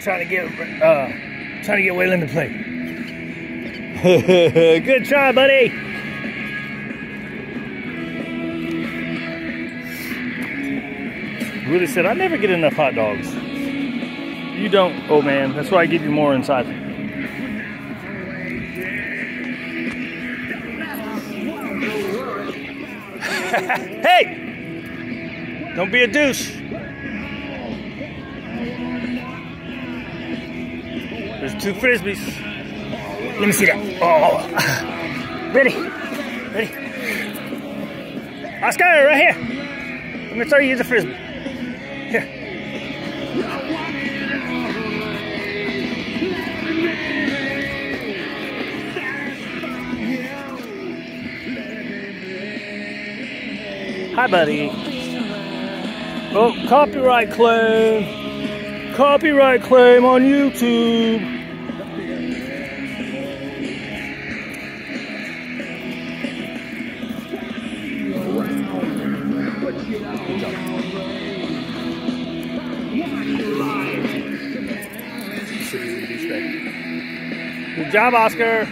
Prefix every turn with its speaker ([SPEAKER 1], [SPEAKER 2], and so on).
[SPEAKER 1] trying to get uh, trying to get Waylon to play. Good try, buddy. Willie said, I never get enough hot dogs. You don't, oh man. That's why I give you more inside. hey! Don't be a douche. There's two frisbees. Let me see that. Oh. Ready? Ready? Oscar, right here. I'm gonna throw you the frisbee. Here. Hi, buddy. Oh, copyright claim. Copyright claim on YouTube. Good job, Oscar.